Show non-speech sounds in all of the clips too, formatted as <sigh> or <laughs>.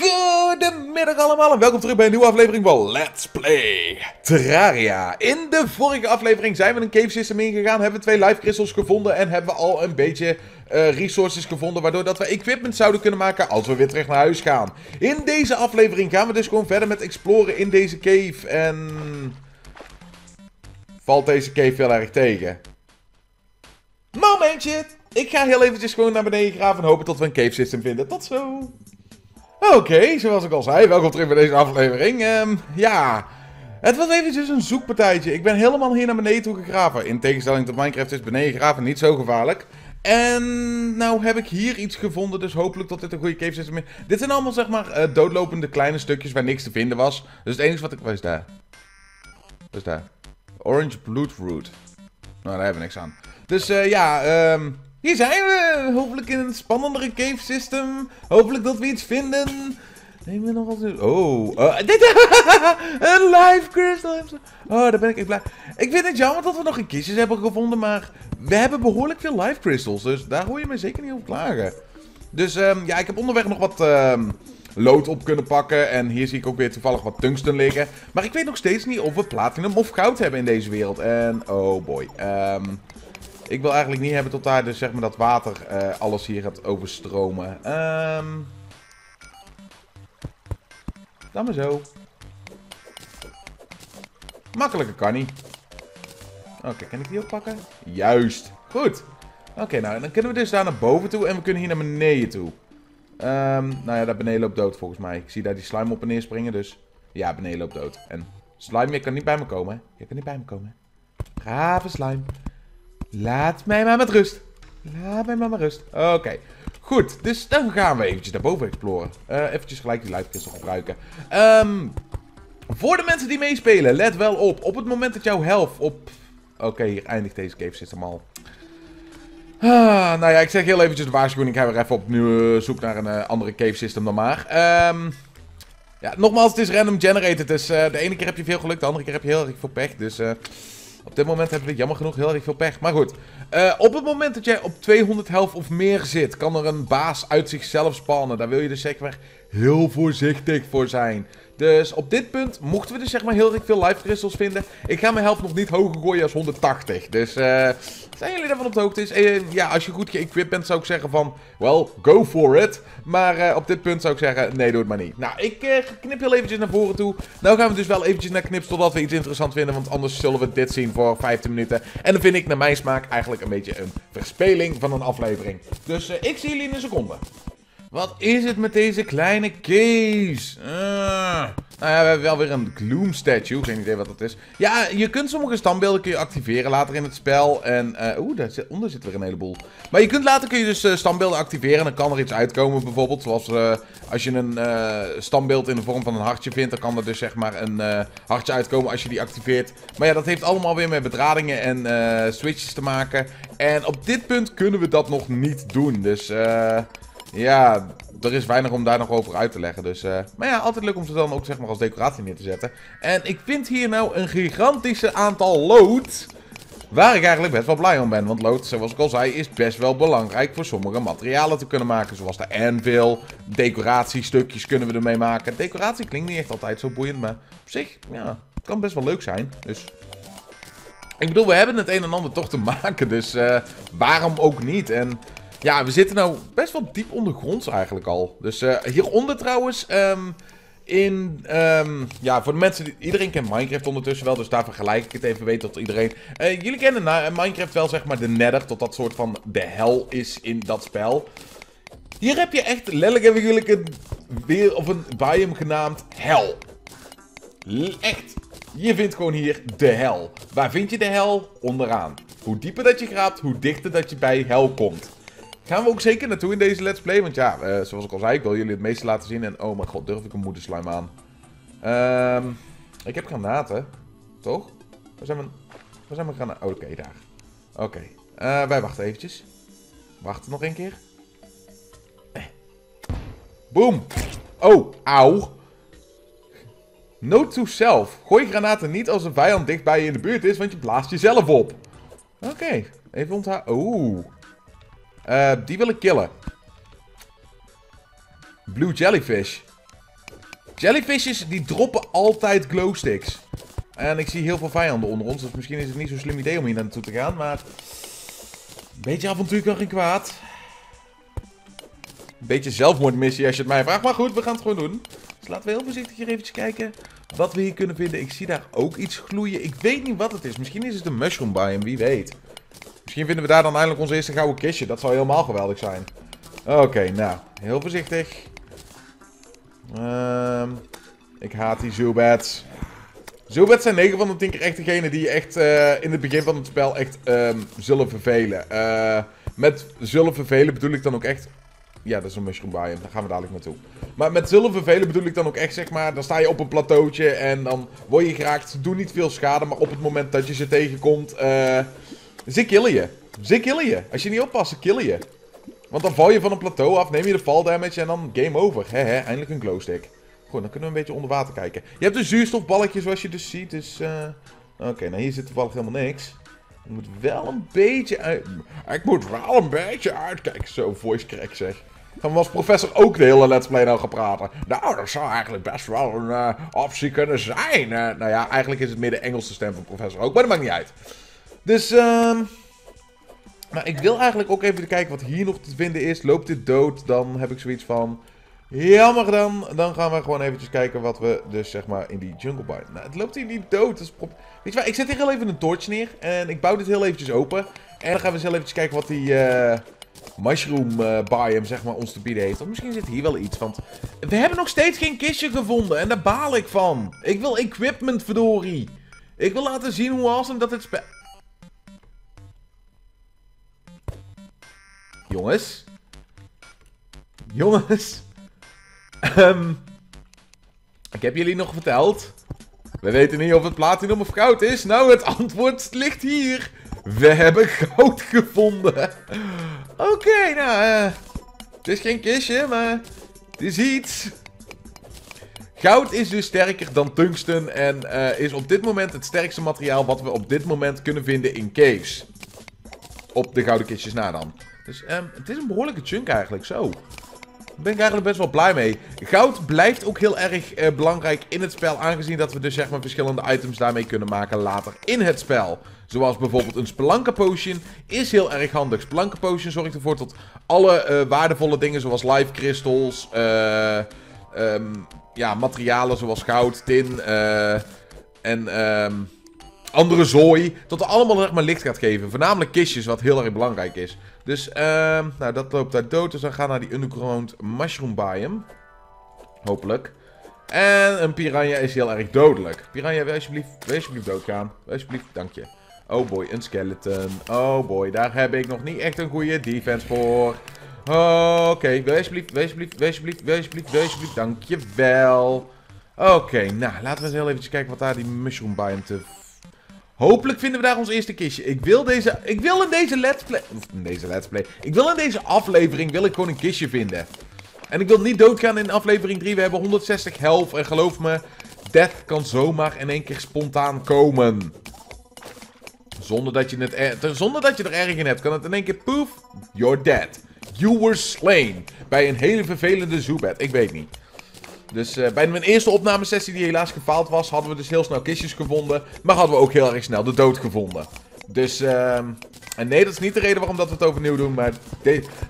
Goedemiddag allemaal en welkom terug bij een nieuwe aflevering van Let's Play Terraria. In de vorige aflevering zijn we een cave system ingegaan, hebben we twee life crystals gevonden en hebben we al een beetje uh, resources gevonden, waardoor dat we equipment zouden kunnen maken als we weer terug naar huis gaan. In deze aflevering gaan we dus gewoon verder met exploren in deze cave en... Valt deze cave heel erg tegen? Momentje! Ik ga heel eventjes gewoon naar beneden graven en hopen dat we een cave system vinden. Tot zo! Oké, zoals ik al zei, welkom terug bij deze aflevering. Um, ja, het was eventjes een zoekpartijtje. Ik ben helemaal hier naar beneden toe gegraven. In tegenstelling tot Minecraft is beneden graven niet zo gevaarlijk. En nou heb ik hier iets gevonden, dus hopelijk dat dit een goede cave is. Dit zijn allemaal zeg maar uh, doodlopende kleine stukjes waar niks te vinden was. Dus het enige wat ik... Wat is daar? Wat is daar? Orange Bloodroot. Nou, daar hebben we niks aan. Dus uh, ja, ehm... hier zijn we! Hopelijk in een spannendere cave system. Hopelijk dat we iets vinden. Neem we nog wat... Oh, uh, <laughs> dit... <laughs> een live crystal. Oh, daar ben ik echt blij. Ik vind het jammer dat we nog geen kistjes hebben gevonden, maar we hebben behoorlijk veel live crystals. Dus daar hoor je me zeker niet over klagen. Dus um, ja, ik heb onderweg nog wat um, lood op kunnen pakken. En hier zie ik ook weer toevallig wat tungsten liggen. Maar ik weet nog steeds niet of we platinum of goud hebben in deze wereld. En oh boy. Um, ik wil eigenlijk niet hebben tot daar dus zeg maar dat water uh, alles hier gaat overstromen. Um... Dan maar zo. Makkelijker kan niet. Oké, kan ik die ook pakken? Juist. Goed. Oké, nou, dan kunnen we dus daar naar boven toe en we kunnen hier naar beneden toe. Um, nou ja, daar beneden loopt dood volgens mij. Ik zie daar die slime op en neer springen, dus... Ja, beneden loopt dood. En slime, je kan niet bij me komen? Je kan niet bij me komen, hè? Brave slime. Laat mij maar met rust. Laat mij maar met rust. Oké. Goed, dus dan gaan we eventjes naar boven exploren. Uh, eventjes gelijk die lightkristal gebruiken. Um, voor de mensen die meespelen, let wel op. Op het moment dat jouw health op... Oké, hier eindigt deze cave system al. Ah, nou ja, ik zeg heel eventjes de waarschuwing. Ik ga weer even opnieuw uh, zoek naar een uh, andere cave system dan maar. Um, ja, nogmaals, het is random generated. Dus de ene keer heb je veel geluk, de andere keer heb je heel erg veel pech. Dus... Op dit moment hebben we jammer genoeg heel erg veel pech. Maar goed, uh, op het moment dat jij op 200 health of meer zit, kan er een baas uit zichzelf spannen. Daar wil je dus zeker heel voorzichtig voor zijn. Dus op dit punt mochten we dus zeg maar heel erg veel life crystals vinden. Ik ga mijn health nog niet hoger gooien als 180. Dus uh, zijn jullie daarvan op de hoogte? Is, uh, ja, als je goed geëquipt bent zou ik zeggen van, well, go for it. Maar uh, op dit punt zou ik zeggen, nee, doe het maar niet. Nou, ik knip heel eventjes naar voren toe. Nou gaan we dus wel eventjes naar knips totdat we iets interessants vinden. Want anders zullen we dit zien voor 15 minuten. En dan vind ik naar mijn smaak eigenlijk een beetje een verspeling van een aflevering. Dus ik zie jullie in een seconde. Wat is het met deze kleine caves? Uh, nou ja, we hebben wel weer een Gloom statue. Geen idee wat dat is. Ja, je kunt sommige standbeelden kun je activeren later in het spel. En, uh, oeh, daaronder zit weer een heleboel. Maar je kunt later kun je dus uh, standbeelden activeren. En dan kan er iets uitkomen bijvoorbeeld. Zoals uh, als je een standbeeld in de vorm van een hartje vindt. Dan kan er dus zeg maar een hartje uitkomen als je die activeert. Maar ja, dat heeft allemaal weer met bedradingen en switches te maken. En op dit punt kunnen we dat nog niet doen. Dus... eh ja, er is weinig om daar nog over uit te leggen. Dus, uh, maar ja, altijd leuk om ze dan ook zeg maar als decoratie neer te zetten. En ik vind hier nou een gigantische aantal lood. Waar ik eigenlijk best wel blij om ben. Want lood, zoals ik al zei, is best wel belangrijk voor sommige materialen te kunnen maken. Zoals de anvil, decoratiestukjes kunnen we ermee maken. Decoratie klinkt niet echt altijd zo boeiend, maar op zich, ja, het kan best wel leuk zijn. Dus... Ik bedoel, we hebben het een en ander toch te maken, dus uh, waarom ook niet? En ja, we zitten nou best wel diep ondergronds eigenlijk al. Dus uh, hieronder trouwens, um, in, um, ja, voor de mensen, die, iedereen kent Minecraft ondertussen wel, dus daar vergelijk ik het even, weet dat iedereen. Uh, jullie kennen na, Minecraft wel, zeg maar, de nether, tot dat soort van de hel is in dat spel. Hier heb je echt, letterlijk hebben jullie een, weer, of een biome genaamd hel. Echt. Je vindt gewoon hier de hel. Waar vind je de hel? Onderaan. Hoe dieper dat je graapt, hoe dichter dat je bij hel komt. Gaan we ook zeker naartoe in deze Let's Play. Want ja, uh, zoals ik al zei, ik wil jullie het meeste laten zien. En oh mijn god, durf ik een moederslime aan. Um, ik heb granaten. Toch? Waar zijn mijn, waar zijn mijn granaten? Oh, oké, daar. Oké. Okay. Uh, wij wachten eventjes. Wachten nog een keer. Eh. Boom. Oh, auw. Note to self. Gooi granaten niet als een vijand dicht bij je in de buurt is, want je blaast jezelf op. Oké, even onthouden. Oeh. Uh, die wil ik killen. Blue Jellyfish. Jellyfishes, die droppen altijd glowsticks. En ik zie heel veel vijanden onder ons, dus misschien is het niet zo'n slim idee om hier naartoe te gaan, maar... Een beetje avontuur kan geen kwaad. Een beetje zelfmoordmissie als je het mij vraagt, maar goed, we gaan het gewoon doen. Dus laten we heel voorzichtig hier kijken wat we hier kunnen vinden. Ik zie daar ook iets gloeien. Ik weet niet wat het is. Misschien is het een mushroom biome, wie weet. Misschien vinden we daar dan eindelijk onze eerste gouden kistje. Dat zou helemaal geweldig zijn. Oké, nou, heel voorzichtig. Um, ik haat die Zubats. Zubats zijn 9 van de 10 keer echt degene die je echt uh, in het begin van het spel echt um, zullen vervelen. Uh, met zullen vervelen bedoel ik dan ook echt... Ja, dat is een mushroom biome. Daar gaan we dadelijk naartoe. Maar met zullen vervelen bedoel ik dan ook echt, zeg maar... Dan sta je op een plateautje en dan word je geraakt. Ze doen niet veel schade, maar op het moment dat je ze tegenkomt... Uh, ze killen je. Ze killen je. Als je niet oppast, killen je. Want dan val je van een plateau af, neem je de fall damage en dan game over. Hehe, eindelijk een glowstick. Goed, dan kunnen we een beetje onder water kijken. Je hebt een zuurstofballetje zoals je dus ziet, dus... Uh... Oké, nou hier zit toevallig helemaal niks. Ik moet wel een beetje uit... Ik moet wel een beetje uitkijken. Zo, voice crack zeg. Van was professor ook de hele let's play nou gaan praten? Nou, dat zou eigenlijk best wel een uh, optie kunnen zijn. Nou ja, eigenlijk is het de Engelse stem van professor ook, maar dat maakt niet uit. Dus, ehm... Maar ik wil eigenlijk ook even kijken wat hier nog te vinden is. Loopt dit dood, dan heb ik zoiets van... Jammer dan. Dan gaan we gewoon eventjes kijken wat we dus zeg maar in die jungle bind. Nou, het loopt hier niet dood. Dat is Weet je wat, ik zet hier heel even een torch neer. En ik bouw dit heel eventjes open. En dan gaan we eens heel eventjes kijken wat die uh, mushroom uh, biome zeg maar ons te bieden heeft. Want misschien zit hier wel iets. Want we hebben nog steeds geen kistje gevonden. En daar baal ik van. Ik wil equipment verdorie. Ik wil laten zien hoe awesome dat het spel... Jongens. Jongens. Um, ik heb jullie nog verteld. We weten niet of het platinum of goud is. Nou, het antwoord ligt hier. We hebben goud gevonden. Oké, nou, uh, het is geen kistje, maar het is iets. Goud is dus sterker dan tungsten en uh, is op dit moment het sterkste materiaal wat we op dit moment kunnen vinden in caves. Op de gouden kistjes na dan. Dus um, het is een behoorlijke chunk eigenlijk, zo. Daar ben ik eigenlijk best wel blij mee. Goud blijft ook heel erg uh, belangrijk in het spel, aangezien dat we dus zeg maar verschillende items daarmee kunnen maken later in het spel. Zoals bijvoorbeeld een Spelunker Potion is heel erg handig. Spelunker Potion zorgt ervoor dat alle uh, waardevolle dingen zoals life crystals, uh, ja, materialen zoals goud, tin en... Um, andere zooi. Tot er allemaal zeg maar licht gaat geven. Voornamelijk kistjes, wat heel erg belangrijk is. Dus, uh, nou, dat loopt daar dood. Dus dan gaan naar die underground mushroom biome. Hopelijk. En een piranha is heel erg dodelijk. Piranha, wil alsjeblieft, wil alsjeblieft doodgaan. Alsjeblieft, dank je. Oh boy, een skeleton. Oh boy, daar heb ik nog niet echt een goede defense voor. Oké, okay. wil alsjeblieft, wil alsjeblieft, wil alsjeblieft, wil alsjeblieft, wil alsjeblieft, dankjewel. Oké, nou, laten we eens heel even kijken wat daar die mushroom biome te Hopelijk vinden we daar ons eerste kistje. Ik wil deze... Ik wil in deze let's play... In deze let's play... Ik wil in deze aflevering... Wil ik gewoon een kistje vinden. En ik wil niet doodgaan in aflevering 3. We hebben 160 health. En geloof me... Death kan zomaar in één keer spontaan komen. Zonder dat je, het er, zonder dat je er erg in hebt. Kan het in één keer... Poof. You're dead. You were slain. Bij een hele vervelende Zubat. Ik weet niet. Dus uh, bij mijn eerste opnamesessie die helaas gefaald was, hadden we dus heel snel kistjes gevonden. Maar hadden we ook heel erg snel de dood gevonden. Dus, uh, en nee, dat is niet de reden waarom dat we het overnieuw doen. Maar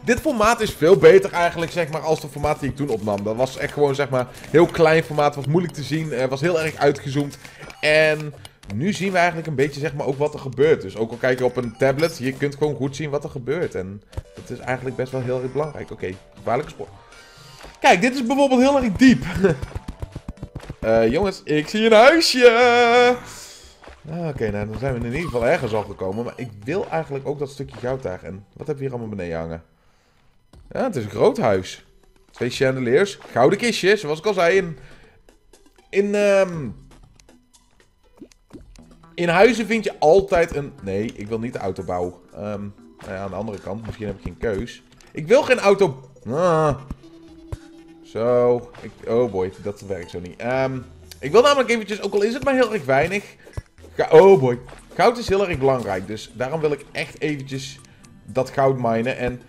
dit formaat is veel beter eigenlijk, zeg maar, als de formaat die ik toen opnam. Dat was echt gewoon, zeg maar, heel klein formaat, was moeilijk te zien, uh, was heel erg uitgezoomd. En nu zien we eigenlijk een beetje, zeg maar, ook wat er gebeurt. Dus ook al kijk je op een tablet, je kunt gewoon goed zien wat er gebeurt. En dat is eigenlijk best wel heel erg belangrijk. Oké, okay, gevaarlijke sport. Kijk, dit is bijvoorbeeld heel erg diep. uh, <laughs> jongens, ik zie een huisje. Oké, nou dan zijn we in ieder geval ergens al gekomen. Maar ik wil eigenlijk ook dat stukje goud daar. En wat heb je hier allemaal beneden hangen? Ja, het is een groot huis. Twee chandeliers. Gouden kistjes, zoals ik al zei. In, in, um, in huizen vind je altijd een... Nee, ik wil niet de autobouw. Um, nou ja, aan de andere kant, misschien heb ik geen keus. Ik wil geen auto... Ah, zo. Ik, oh boy, dat werkt zo niet. Um, ik wil namelijk eventjes, ook al is het maar heel erg weinig. oh boy. Goud is heel erg belangrijk. Dus daarom wil ik echt eventjes dat goud minen. En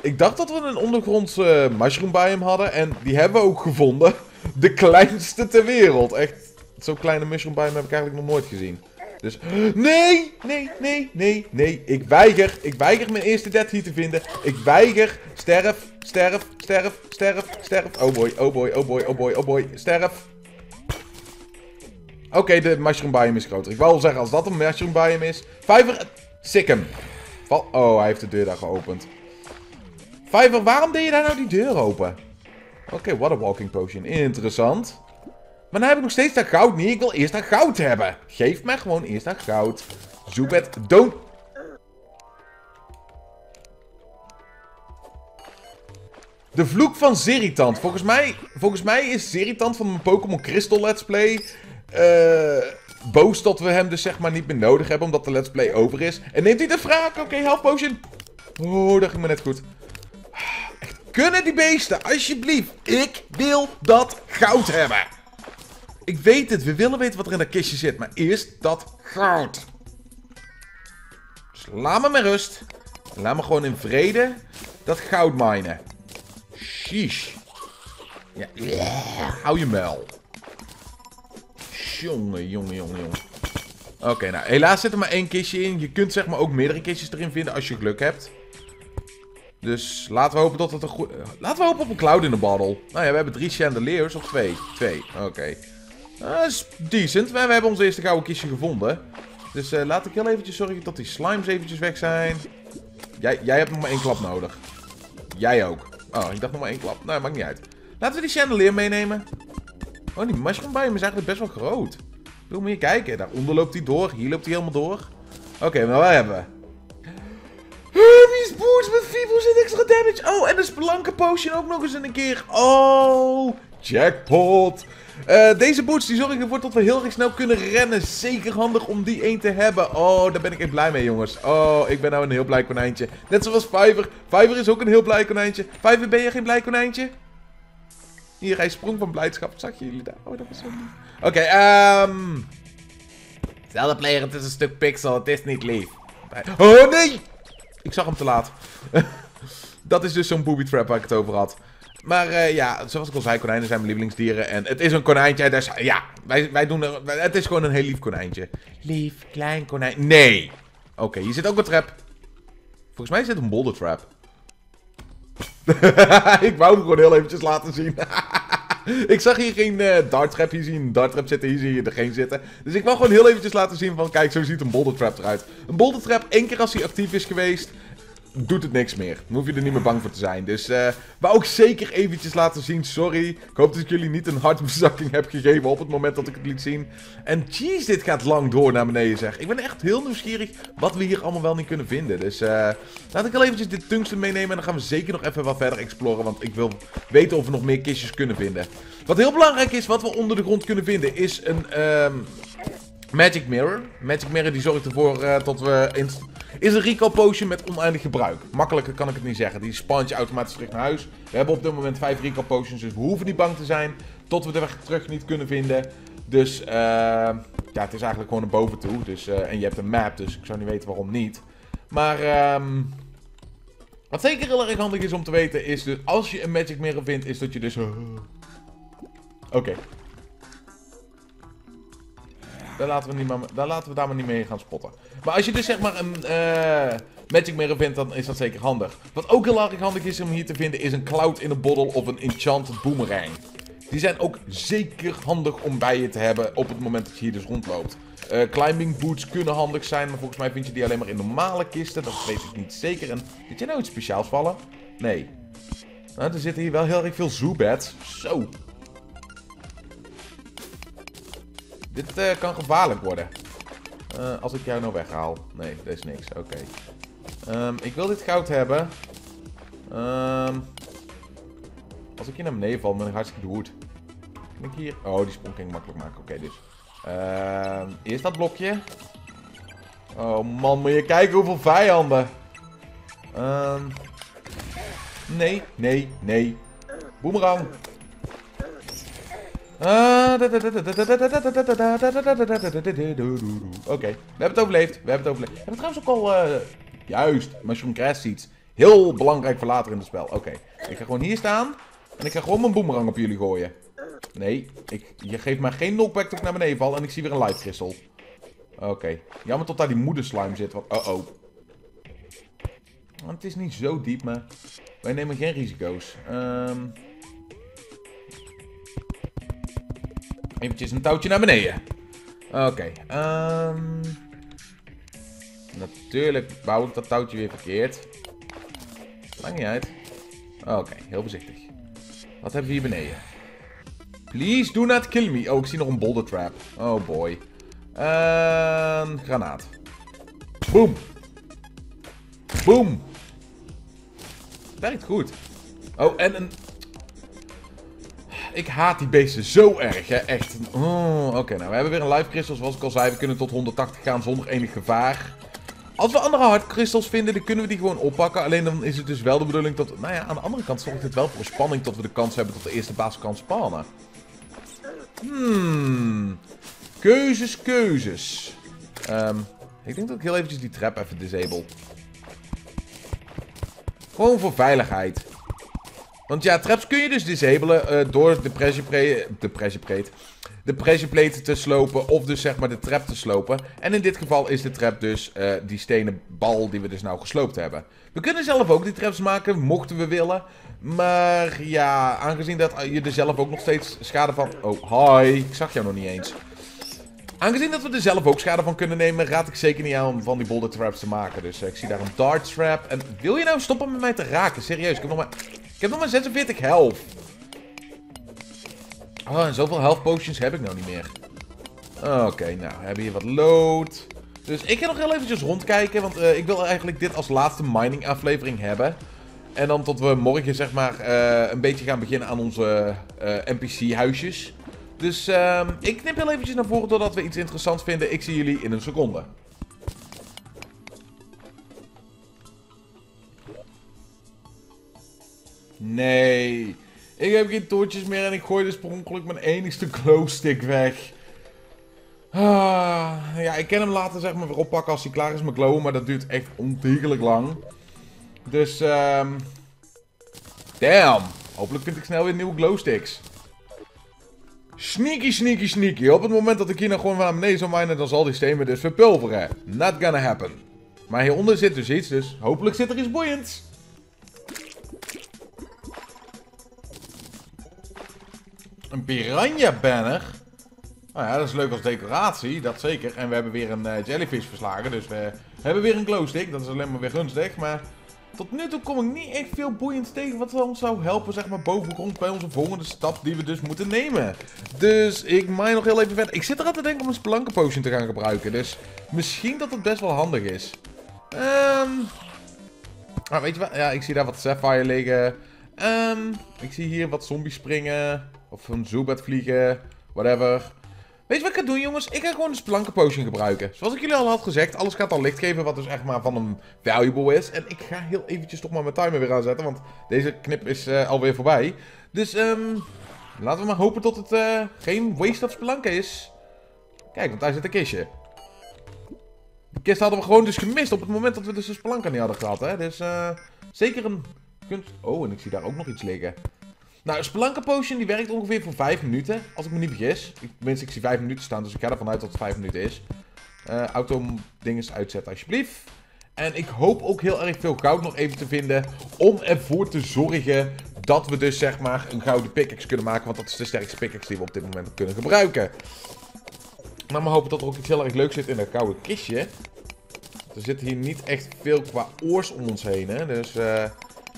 ik dacht dat we een ondergrondse mushroom biome hadden. En die hebben we ook gevonden. <laughs> de kleinste ter wereld. Echt, zo'n kleine mushroom biome heb ik eigenlijk nog nooit gezien. Dus, nee, nee, nee, nee, nee. Ik weiger, ik weiger mijn eerste dead hier te vinden. Ik weiger. Sterf, sterf, sterf, sterf, sterf. Oh boy, oh boy, oh boy, oh boy, oh boy. Sterf. Oké, de mushroom biome is groter. Ik wou zeggen, als dat een mushroom biome is. Vijver, sick Val oh, hij heeft de deur daar geopend. Vijver, waarom deed je daar nou die deur open? Oké, what a walking potion. Interessant. Maar dan heb ik nog steeds dat goud niet. Ik wil eerst dat goud hebben. Geef mij gewoon eerst dat goud. Zoebed, don't... De vloek van Zeritant. Volgens mij, volgens mij is Zeritant van mijn Pokémon Crystal Let's Play... Uh, boos dat we hem dus zeg maar niet meer nodig hebben, omdat de Let's Play over is. En neemt hij de vraag. Oké, half potion. Oh, dat ging me net goed. Kunnen die beesten, alsjeblieft. Ik wil dat goud hebben. Ik weet het, we willen weten wat er in dat kistje zit, maar eerst dat goud. Dus laat me met rust. Laat me gewoon in vrede dat goud minen. Sheesh. Ja, hou je muil. Jongen, jongen, jongen, jongen. Oké, nou, helaas zit er maar één kistje in. Je kunt zeg maar ook meerdere kistjes erin vinden als je geluk hebt. Dus laten we hopen dat het een goed... Laten we hopen op een cloud in de bottle. Nou ja, we hebben drie chandeliers of twee? Twee, oké. Dat is decent. We, hebben ons eerste gouden kistje gevonden. Dus uh, laat ik heel eventjes zorgen dat die slimes eventjes weg zijn. Jij, jij hebt nog maar één klap nodig. Jij ook. Oh, ik dacht nog maar één klap. Nou, maakt niet uit. Laten we die chandelier meenemen. Oh, die mushroom biome is eigenlijk best wel groot. Wil moet je kijken. Daaronder loopt hij door. Hier loopt hij helemaal door. Oké, maar wat hebben we? Hermes boots met 4% extra damage. Oh, en een blanke potion ook nog eens een keer. Oh, jackpot. Uh, deze boots die zorgen ervoor dat we heel erg snel kunnen rennen. Zeker handig om die één te hebben. Oh, daar ben ik echt blij mee, jongens. Oh, ik ben nou een heel blij konijntje. Net zoals Fiverr. Fiverr is ook een heel blij konijntje. Fiverr, ben je geen blij konijntje? Hier, hij sprong van blijdschap. Zag je jullie daar? Oh, dat was zo lief. Oké, ehm... Um... Zelfde player, het is een stuk pixel. Het is niet lief. Oh, nee! Ik zag hem te laat. <laughs> dat is dus zo'n booby trap waar ik het over had. Maar uh, ja, zoals ik al zei, konijnen zijn mijn lievelingsdieren. En het is een konijntje. Dus, ja, wij, wij doen er, het is gewoon een heel lief konijntje. Lief, klein konijn. Nee! Oké, hier zit ook een trap. Volgens mij zit een boulder trap. <laughs> ik wou hem gewoon heel eventjes laten zien. <laughs> ik zag hier geen uh, dart trap. Hier zie je een dart trap zitten. Hier zie je er geen zitten. Dus ik wou gewoon heel eventjes laten zien van... Kijk, zo ziet een boulder trap eruit. Een boulder trap, één keer als hij actief is geweest doet het niks meer. Dan hoef je er niet meer bang voor te zijn. Dus uh, wou ook zeker eventjes laten zien. Sorry. Ik hoop dat ik jullie niet een hartbezakking heb gegeven op het moment dat ik het liet zien. En jeez, dit gaat lang door naar beneden zeg. Ik ben echt heel nieuwsgierig wat we hier allemaal wel niet kunnen vinden. Dus uh, laat ik wel eventjes dit tungsten meenemen. En dan gaan we zeker nog even wat verder exploren. Want ik wil weten of we nog meer kistjes kunnen vinden. Wat heel belangrijk is, wat we onder de grond kunnen vinden, is een... Um, Magic Mirror. Magic Mirror die zorgt ervoor uh, dat we is een recall potion met oneindig gebruik. Makkelijker kan ik het niet zeggen. Die spant je automatisch terug naar huis. We hebben op dit moment 5 recall potions, dus we hoeven niet bang te zijn. Tot we de weg terug niet kunnen vinden. Dus uh, ja, het is eigenlijk gewoon een boven toe. Dus, uh, en je hebt een map, dus ik zou niet weten waarom niet. Maar um, wat zeker heel erg handig is om te weten is dus als je een magic mirror vindt, is dat je dus... Oké, daar laten, we daar laten we daar maar niet mee gaan spotten. Maar als je dus zeg maar een uh, Magic Mirror vindt, dan is dat zeker handig. Wat ook heel erg handig is om hier te vinden, is een Cloud in a Bottle of een Enchanted Boomerang. Die zijn ook zeker handig om bij je te hebben op het moment dat je hier dus rondloopt. Uh, climbing boots kunnen handig zijn, maar volgens mij vind je die alleen maar in normale kisten. Dat weet ik niet zeker. En did je nou iets speciaals vallen? Nee. Nou, er zitten hier wel heel erg veel zoobeds. Zo. Dit uh, kan gevaarlijk worden. Uh, als ik jou nou weghaal. Nee, dat is niks. Oké. Um, ik wil dit goud hebben. Um, als ik hier naar beneden val, ben ik hartstikke dood. Kan ik hier... Oh, die sprong kan ik makkelijk maken. Oké, dus. Um, eerst dat blokje. Oh man, moet je kijken hoeveel vijanden. Nee, nee, nee. Boomerang. Oké, we hebben het overleefd. We hebben het overleefd. We hebben trouwens ook al... Uh, juist, mushroom grass seeds. Heel belangrijk voor later in het spel. Oké, ik ga gewoon hier staan. En ik ga gewoon mijn boomerang op jullie gooien. Nee, ik, je geeft mij geen knockback tot ik naar beneden val en ik zie weer een light crystal. Oké. Jammer tot daar die moederslime zit, want... Oh, oh. Want het is niet zo diep, maar... Wij nemen geen risico's. Um... Eventjes een touwtje naar beneden. Oké. Um... Natuurlijk bouw ik dat touwtje weer verkeerd. Maakt niet uit. Oké, heel voorzichtig. Wat hebben we hier beneden? Please do not kill me. Oh, ik zie nog een boulder trap. Oh boy. Een granaat. Boom. Boom. Werkt goed. Oh, en een... Ik haat die beesten zo erg, hè. Echt. Oh, Oké, nou, we hebben weer een life crystal. Zoals ik al zei, we kunnen tot 180 gaan zonder enig gevaar. Als we andere hard crystals vinden, dan kunnen we die gewoon oppakken. Alleen dan is het dus wel de bedoeling dat... Nou ja, aan de andere kant zorgt het wel voor spanning tot we de kans hebben tot de eerste baas kan spannen. Hmm. Keuzes, keuzes. Um, ik denk dat ik heel eventjes die trap even disable. Gewoon voor veiligheid. Want ja, traps kun je dus disabelen uh, door de pressure plate, de pressure plate, de pressure plate te slopen of dus zeg maar de trap te slopen. En in dit geval is de trap dus uh, die stenen bal die we dus nou gesloopt hebben. We kunnen zelf ook die traps maken, mochten we willen. Maar ja, aangezien dat je er zelf ook nog steeds schade van... Oh, hi, ik zag jou nog niet eens. Aangezien dat we er zelf ook schade van kunnen nemen, raad ik zeker niet aan om van die boulder traps te maken. Dus ik zie daar een dart trap. En wil je nou stoppen met mij te raken? Serieus, ik heb nog maar, ik heb nog maar 46 health. Oh, en zoveel health potions heb ik nou niet meer. Oké, nou, we hebben hier wat load. Dus ik ga nog heel eventjes rondkijken, want uh, ik wil eigenlijk dit als laatste mining aflevering hebben. En dan tot we morgen zeg maar uh, een beetje gaan beginnen aan onze uh, NPC-huisjes. Dus uh, ik knip heel eventjes naar voren totdat we iets interessants vinden. Ik zie jullie in een seconde. Nee. Ik heb geen toortjes meer en ik gooi dus per ongeluk mijn enigste glowstick weg. Ah, ja, ik kan hem later zeg maar weer oppakken als hij klaar is met glowen, maar dat duurt echt ontiegelijk lang. Dus, ehm... Damn. Hopelijk vind ik snel weer nieuwe glowsticks. Sneaky, sneaky, sneaky. Op het moment dat ik hier nou gewoon naar beneden zou minen, dan zal die steen me dus verpulveren. Not gonna happen. Maar hieronder zit dus iets, dus hopelijk zit er iets boeiends. Een piranha banner. Nou ja, dat is leuk als decoratie, dat zeker. En we hebben weer een uh, jellyfish verslagen, dus we hebben weer een glowstick. Dat is alleen maar weer gunstig, maar tot nu toe kom ik niet echt veel boeiends tegen wat ons zou helpen, zeg maar, bovengrond bij onze volgende stap die we dus moeten nemen. Dus ik mine nog heel even verder. Ik zit eraan te denken om een Spelunker Potion te gaan gebruiken, dus misschien dat het best wel handig is. Ehm... Um, weet je wat? Ja, ik zie daar wat Sapphire liggen. Um, ik zie hier wat zombies springen. Of een Zubat vliegen. Whatever. Weet je wat ik ga doen, jongens? Ik ga gewoon de Spelunker Potion gebruiken. Zoals ik jullie al had gezegd, alles gaat al licht geven, wat dus echt maar van een valuable is. En ik ga heel eventjes toch maar mijn timer weer aanzetten, want deze knip is uh, alweer voorbij. Dus, um, laten we maar hopen dat het uh, geen waste of Spelunker is. Kijk, want daar zit een kistje. Die kist hadden we gewoon dus gemist op het moment dat we dus de Spelunker niet hadden gehad, hè. Dus, uh, zeker een kunst... Oh, en ik zie daar ook nog iets liggen. Nou, Spelunker Potion die werkt ongeveer voor 5 minuten, als ik me niet vergis. Ik, ik zie 5 minuten staan, dus ik ga ervan uit dat het 5 minuten is. Uh, auto dinges uitzetten alsjeblieft. En ik hoop ook heel erg veel goud nog even te vinden om ervoor te zorgen dat we dus zeg maar een gouden pickaxe kunnen maken. Want dat is de sterkste pickaxe die we op dit moment kunnen gebruiken. Maar we hopen dat er ook iets heel erg leuks zit in dat gouden kistje. Er zit hier niet echt veel qua oors om ons heen, hè. Dus ik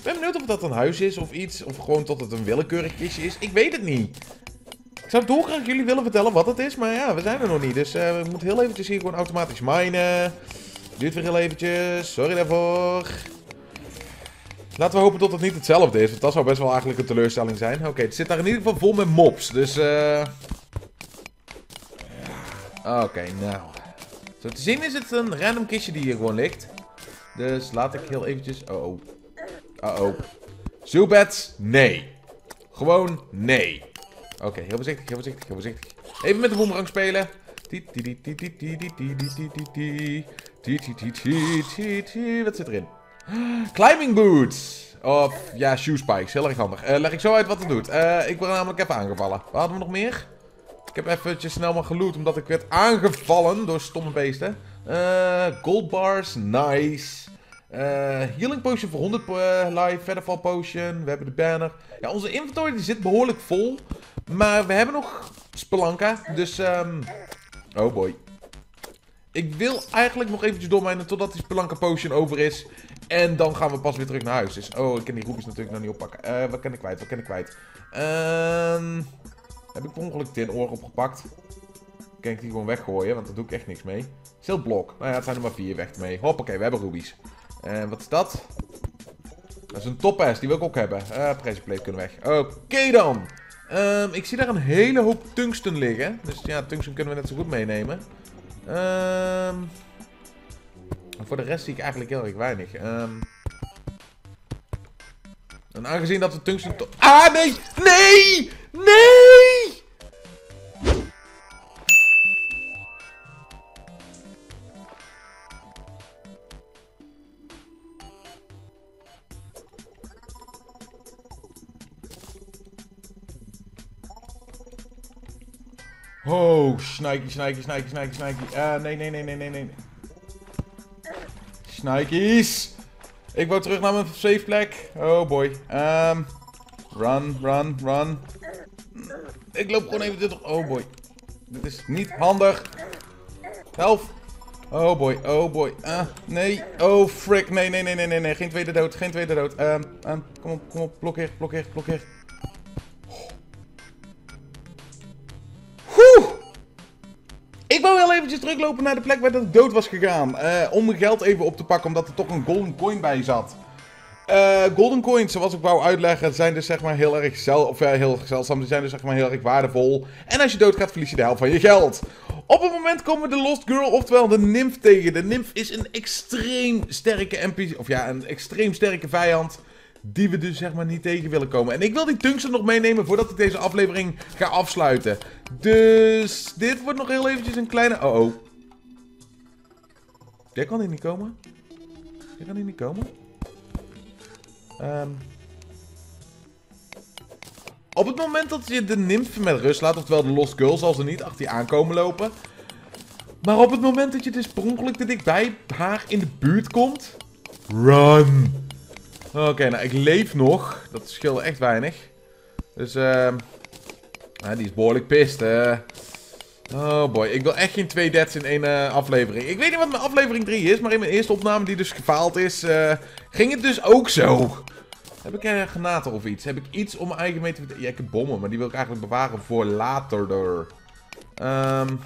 ben benieuwd of dat een huis is of iets. Of gewoon tot het een willekeurig kistje is. Ik weet het niet. Ik zou dolgraag jullie willen vertellen wat het is. Maar ja, we zijn er nog niet. Dus uh, we moeten heel eventjes hier gewoon automatisch minen. Duurt weer heel eventjes. Sorry daarvoor. Laten we hopen dat het niet hetzelfde is. Want dat zou best wel eigenlijk een teleurstelling zijn. Oké, het zit daar in ieder geval vol met mobs. Dus eh... Oké, nou. Zo te zien is het een random kistje die hier gewoon ligt. Dus laat ik heel eventjes... Oh, oh. Uh-oh. Zubats? Nee. Gewoon nee. Oké, heel voorzichtig, heel voorzichtig, heel voorzichtig. Even met de boomerang spelen. Wat zit erin? Climbing boots. Of, ja, shoe spikes. Heel erg handig. leg ik zo uit wat het doet. ik word namelijk even aangevallen. Wat hadden we nog meer? Ik heb eventjes snel maar geloot, omdat ik werd aangevallen door stomme beesten. gold bars, nice. Healing potion voor 100 life, Featherfall potion. We hebben de banner. Ja, onze inventory die zit behoorlijk vol. Maar we hebben nog Spelanka. Dus, um... oh boy. Ik wil eigenlijk nog eventjes doormijnen totdat die Spelanka Potion over is. En dan gaan we pas weer terug naar huis. Dus, oh, ik kan die roepjes natuurlijk nog niet oppakken. Uh, wat kan ik kwijt? Wat kan ik kwijt? Ehm... heb ik per ongeluk tin oor opgepakt? Kan ik die gewoon weggooien? Want daar doe ik echt niks mee. blok. Nou ja, het zijn er maar vier. Weg mee. Hoppakee, we hebben rubies. En wat is dat? Dat is een topaz. Die wil ik ook hebben. Uh, prijzenpleet kunnen weg. Oké dan. Um, ik zie daar een hele hoop tungsten liggen. Dus ja, tungsten kunnen we net zo goed meenemen. Um, voor de rest zie ik eigenlijk heel erg weinig. Um, en aangezien dat we tungsten... Ah, nee! Nee! Nee! Oh, snijkie, snijkie, snijkie, snijkie, snijkie. Uh, nee, nee, nee, nee, nee, nee. Snikies! Ik wou terug naar mijn safe plek. Oh boy. Um, run, run, run. Ik loop gewoon even dit... Oh boy. Dit is niet handig. Help. Oh boy, oh boy. Ah, nee. Oh frick. Nee, nee, nee, nee, nee, nee. Geen tweede dood, geen tweede dood. Um, um, kom op, kom op. Blokkeer, blokkeer, blokkeer. Teruglopen naar de plek waar ik dood was gegaan. Uh, om mijn geld even op te pakken, omdat er toch een golden coin bij zat. Uh, golden coins, zoals ik wou uitleggen, zijn dus zeg maar heel erg, zel of, uh, heel zeldzaam. Die zijn dus zeg maar heel erg waardevol. En als je doodgaat, verlies je de helft van je geld. Op het moment komen we de Lost Girl, oftewel de Nymph tegen. De Nymph is een extreem sterke NPC, of ja, een extreem sterke vijand die we dus zeg maar niet tegen willen komen. En ik wil die tungsten nog meenemen voordat ik deze aflevering ga afsluiten. Dus dit wordt nog heel eventjes een kleine... Oh oh. Dit kan hier niet komen. Dit kan hier niet komen. Um. Op het moment dat je de nymph met rust laat, oftewel de Lost Girl, zal ze niet achter je aankomen lopen. Maar op het moment dat je dus per ongeluk te dichtbij haar in de buurt komt... Run! Oké, nou ik leef nog. Dat scheelt echt weinig. Dus, ehm... Uh, die is behoorlijk pist, hè. Oh boy, ik wil echt geen twee deaths in één uh, aflevering. Ik weet niet wat mijn aflevering 3 is, maar in mijn eerste opname die dus gefaald is, uh, ging het dus ook zo. Heb ik een granaten of iets? Heb ik iets om mijn eigen mee te... Ja, ik heb bommen, maar die wil ik eigenlijk bewaren voor later. Um,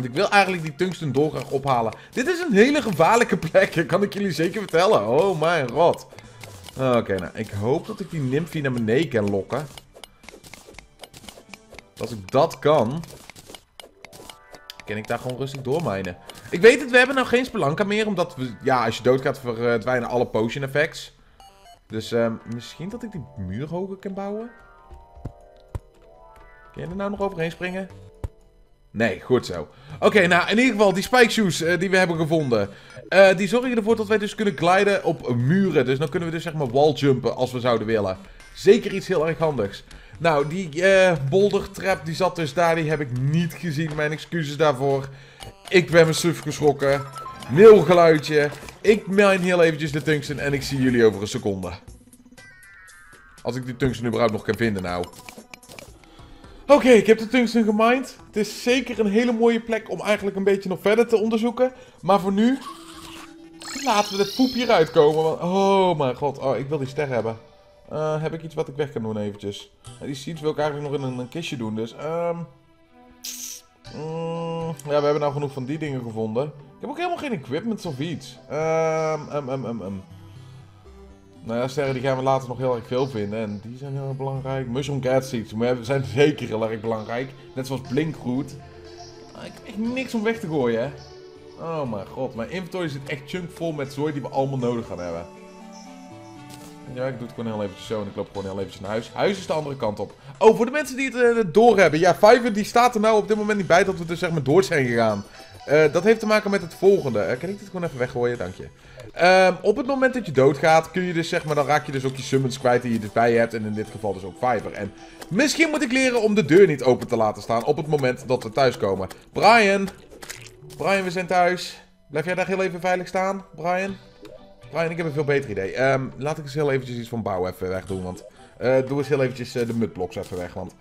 want ik wil eigenlijk die tungsten dolgraag ophalen. Dit is een hele gevaarlijke plek, <laughs> kan ik jullie zeker vertellen. Oh mijn god. Oké, nou, ik hoop dat ik die nymphie naar beneden kan lokken. Als ik dat kan, kan ik daar gewoon rustig doormijnen. Ik weet het, we hebben nou geen spelanka meer, omdat we, ja, als je doodgaat verdwijnen alle potion effects. Dus um, misschien dat ik die muur hoger kan bouwen? Kun je er nou nog overheen springen? Nee, goed zo. Oké, nou in ieder geval die spike shoes uh, die we hebben gevonden. Uh, die zorgen ervoor dat wij dus kunnen gliden op muren. Dus dan kunnen we dus zeg maar walljumpen als we zouden willen. Zeker iets heel erg handigs. Nou, die uh, trap die zat dus daar. Die heb ik niet gezien. Mijn excuses daarvoor. Ik ben me suf geschrokken. Nul geluidje. Ik mine heel eventjes de tungsten en ik zie jullie over een seconde. Als ik die tungsten überhaupt nog kan vinden nou. Oké, ik heb de tungsten gemined. Het is zeker een hele mooie plek om eigenlijk een beetje nog verder te onderzoeken. Maar voor nu, laten we het poepje eruit komen. Want, oh mijn god, oh, ik wil die ster hebben. Uh, heb ik iets wat ik weg kan doen eventjes? Die seeds wil ik eigenlijk nog in een, kistje doen, dus... Um, ja, we hebben nou genoeg van die dingen gevonden. Ik heb ook helemaal geen equipment of iets. Um, um, um, um. Nou ja, sterren die gaan we later nog heel erg veel vinden. En die zijn heel erg belangrijk. Mushroom Cat Seeds zijn <laughs> zeker heel erg belangrijk. Net zoals Blinkroot. Ah, ik heb echt niks om weg te gooien, hè. Oh mijn god, mijn inventory zit echt chunk vol met zooi die we allemaal nodig gaan hebben. Ja, ik doe het gewoon heel eventjes zo en ik loop gewoon heel eventjes naar huis. Huis is de andere kant op. Oh, voor de mensen die het uh, doorhebben. Ja, Fiverr die staat er nou op dit moment niet bij dat we dus zeg maar door zijn gegaan. Eh, dat heeft te maken met het volgende. Eh, kan ik dit gewoon even weggooien? Dank je. Ehm, op het moment dat je doodgaat, kun je dus zeg maar, dan raak je dus ook je summons kwijt die je erbij hebt. En in dit geval dus ook Fiverr. En misschien moet ik leren om de deur niet open te laten staan op het moment dat we thuiskomen. Brian! Brian, we zijn thuis. Blijf jij daar heel even veilig staan, Brian? Brian, ik heb een veel beter idee. Ehm, laat ik eens heel eventjes iets van bouw even wegdoen, want... Uh, doe eens heel eventjes de mudblocks even weg, want...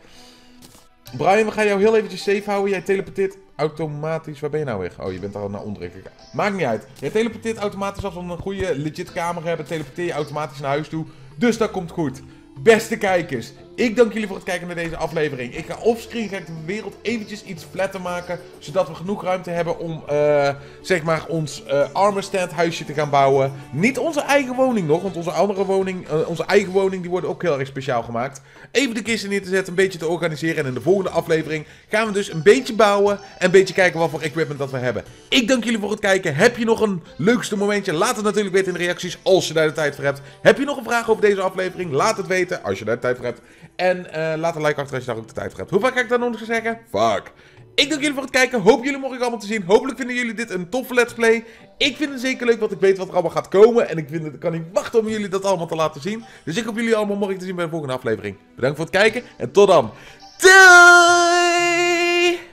Brian, we gaan jou heel eventjes safe houden. Jij teleporteert automatisch... Waar ben je nou weer? Oh, je bent al naar onderen. Maakt niet uit. Jij teleporteert automatisch als we een goede legit kamer hebben. Teleporteer je automatisch naar huis toe. Dus dat komt goed. Beste kijkers, ik dank jullie voor het kijken naar deze aflevering. Ik ga offscreen ga ik de wereld eventjes iets flatter maken. Zodat we genoeg ruimte hebben om, uh, zeg maar, ons uh, armor stand huisje te gaan bouwen. Niet onze eigen woning nog, want onze andere woning, uh, onze eigen woning, die wordt ook heel erg speciaal gemaakt. Even de kisten neer te zetten, een beetje te organiseren. En in de volgende aflevering gaan we dus een beetje bouwen. En een beetje kijken wat voor equipment dat we hebben. Ik dank jullie voor het kijken. Heb je nog een leukste momentje? Laat het natuurlijk weten in de reacties als je daar de tijd voor hebt. Heb je nog een vraag over deze aflevering? Laat het weten als je daar de tijd voor hebt. En uh, laat een like achter als je daar ook de tijd voor hebt. Hoe vaak ga ik dan nog eens zeggen? Fuck. Ik dank jullie voor het kijken. Hoop jullie morgen allemaal te zien. Hopelijk vinden jullie dit een toffe let's play. Ik vind het zeker leuk, want ik weet wat er allemaal gaat komen. En ik vind het, kan niet wachten om jullie dat allemaal te laten zien. Dus ik hoop jullie allemaal morgen te zien bij de volgende aflevering. Bedankt voor het kijken en tot dan. Doei!